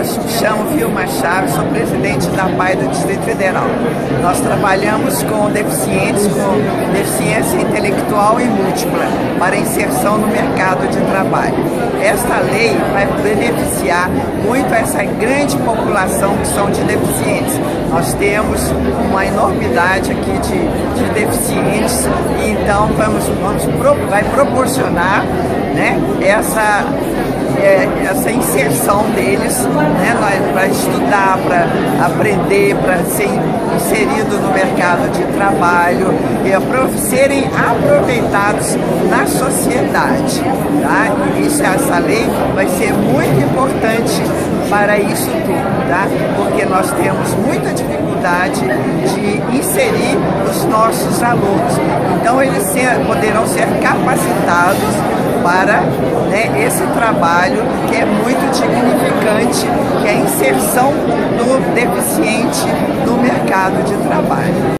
Eu chamo Vilma Chaves, sou presidente da PAI do Distrito Federal. Nós trabalhamos com deficientes com deficiência intelectual e múltipla para inserção no mercado de trabalho. Esta lei vai beneficiar muito essa grande população que são de deficientes. Nós temos uma enormidade aqui de, de deficientes e então vamos, vamos vai proporcionar né, essa essa inserção deles né, para estudar, para aprender, para ser inserido no mercado de trabalho e serem aproveitados na sociedade. Tá? Isso, essa lei vai ser muito importante para isso tudo, tá? porque nós temos muita dificuldade de inserir os nossos alunos. Então, eles ser, poderão ser capacitados para né, esse trabalho que é muito dignificante, que é a inserção do deficiente no mercado de trabalho.